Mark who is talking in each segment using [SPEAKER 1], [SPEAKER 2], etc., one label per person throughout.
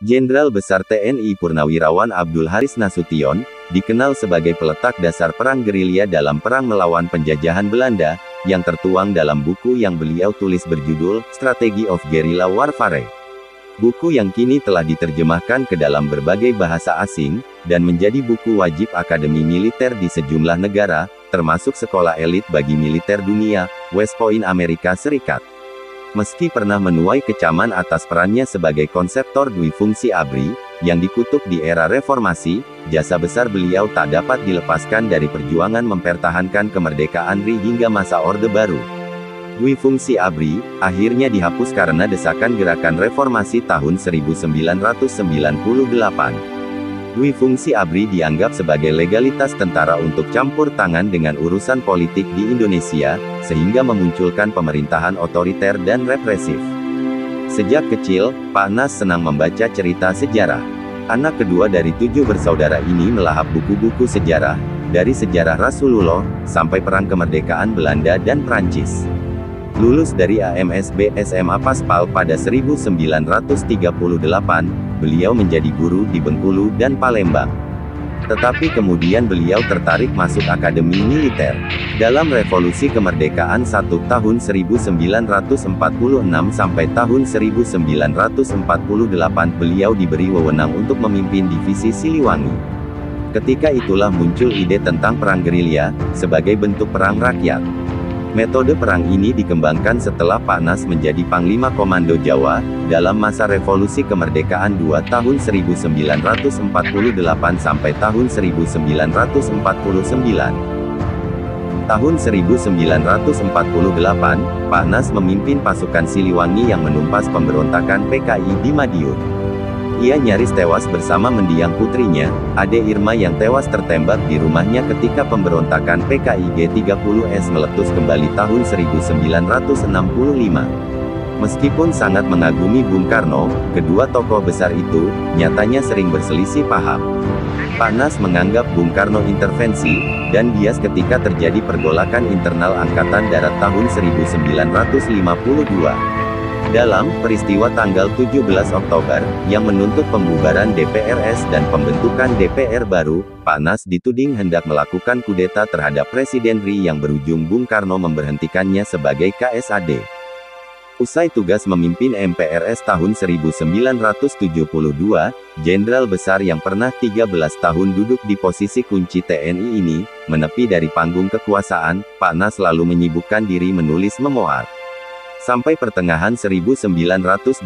[SPEAKER 1] Jenderal Besar TNI Purnawirawan Abdul Haris Nasution, dikenal sebagai peletak dasar perang gerilya dalam perang melawan penjajahan Belanda, yang tertuang dalam buku yang beliau tulis berjudul Strategy of Guerrilla Warfare. Buku yang kini telah diterjemahkan ke dalam berbagai bahasa asing, dan menjadi buku wajib Akademi Militer di sejumlah negara, termasuk sekolah elit bagi militer dunia, West Point Amerika Serikat. Meski pernah menuai kecaman atas perannya sebagai konseptor dwi fungsi ABRI, yang dikutuk di era reformasi, jasa besar beliau tak dapat dilepaskan dari perjuangan mempertahankan kemerdekaan RI hingga masa Orde Baru. Dwi fungsi ABRI, akhirnya dihapus karena desakan gerakan reformasi tahun 1998. Dwi fungsi ABRI dianggap sebagai legalitas tentara untuk campur tangan dengan urusan politik di Indonesia, sehingga memunculkan pemerintahan otoriter dan represif. Sejak kecil, Pak Nas senang membaca cerita sejarah. Anak kedua dari tujuh bersaudara ini melahap buku-buku sejarah, dari sejarah Rasulullah, sampai perang kemerdekaan Belanda dan Prancis. Lulus dari AMSB SMA Paspal pada 1938, beliau menjadi guru di Bengkulu dan Palembang. Tetapi kemudian beliau tertarik masuk akademi militer. Dalam revolusi kemerdekaan satu tahun 1946 sampai tahun 1948 beliau diberi wewenang untuk memimpin divisi Siliwangi. Ketika itulah muncul ide tentang perang gerilya, sebagai bentuk perang rakyat. Metode perang ini dikembangkan setelah Pak Nas menjadi Panglima Komando Jawa, dalam masa Revolusi Kemerdekaan 2 tahun 1948 sampai tahun 1949. Tahun 1948, Pak Nas memimpin pasukan Siliwangi yang menumpas pemberontakan PKI di Madiun. Ia nyaris tewas bersama mendiang putrinya, Ade Irma yang tewas tertembak di rumahnya ketika pemberontakan PKI G30S meletus kembali tahun 1965. Meskipun sangat mengagumi Bung Karno, kedua tokoh besar itu, nyatanya sering berselisih paham. Pak Nas menganggap Bung Karno intervensi, dan bias ketika terjadi pergolakan internal Angkatan Darat tahun 1952. Dalam peristiwa tanggal 17 Oktober, yang menuntut pembubaran DPRS dan pembentukan DPR baru, Pak Nas dituding hendak melakukan kudeta terhadap Presiden RI yang berujung Bung Karno memberhentikannya sebagai KSAD. Usai tugas memimpin MPRS tahun 1972, Jenderal Besar yang pernah 13 tahun duduk di posisi kunci TNI ini, menepi dari panggung kekuasaan, Pak Nas lalu menyibukkan diri menulis memoar. Sampai pertengahan 1986,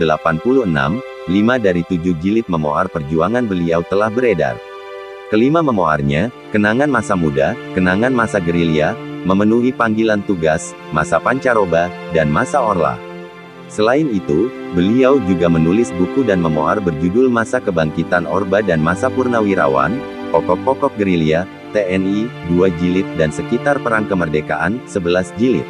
[SPEAKER 1] lima dari tujuh jilid memoar perjuangan beliau telah beredar. Kelima memoarnya, Kenangan Masa Muda, Kenangan Masa Gerilya, Memenuhi Panggilan Tugas, Masa Pancaroba, dan Masa Orla. Selain itu, beliau juga menulis buku dan memoar berjudul Masa Kebangkitan Orba dan Masa Purnawirawan, Pokok-Pokok Gerilya, TNI, dua jilid dan Sekitar Perang Kemerdekaan, 11 jilid.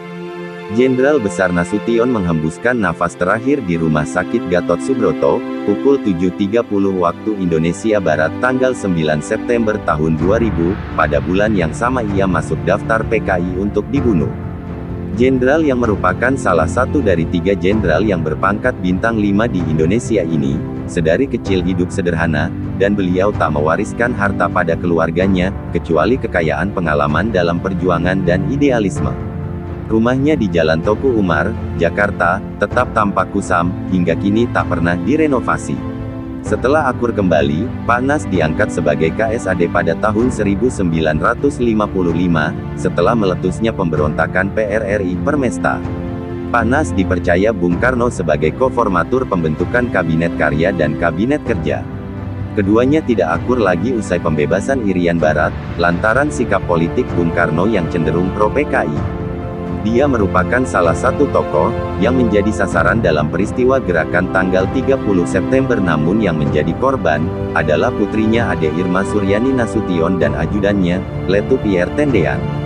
[SPEAKER 1] Jenderal Besar Nasution menghembuskan nafas terakhir di Rumah Sakit Gatot Subroto, pukul 7.30 waktu Indonesia Barat tanggal 9 September tahun 2000, pada bulan yang sama ia masuk daftar PKI untuk dibunuh. Jenderal yang merupakan salah satu dari tiga jenderal yang berpangkat bintang 5 di Indonesia ini, sedari kecil hidup sederhana, dan beliau tak mewariskan harta pada keluarganya, kecuali kekayaan pengalaman dalam perjuangan dan idealisme. Rumahnya di Jalan Toko Umar, Jakarta, tetap tampak kusam, hingga kini tak pernah direnovasi. Setelah akur kembali, Pak Nas diangkat sebagai KSAD pada tahun 1955, setelah meletusnya pemberontakan PRRI Permesta. Pak Nas dipercaya Bung Karno sebagai koformatur pembentukan Kabinet Karya dan Kabinet Kerja. Keduanya tidak akur lagi usai pembebasan Irian Barat, lantaran sikap politik Bung Karno yang cenderung pro-PKI. Dia merupakan salah satu tokoh, yang menjadi sasaran dalam peristiwa gerakan tanggal 30 September namun yang menjadi korban, adalah putrinya Ade Irma Suryani Nasution dan ajudannya, Letu Pierre Tendean.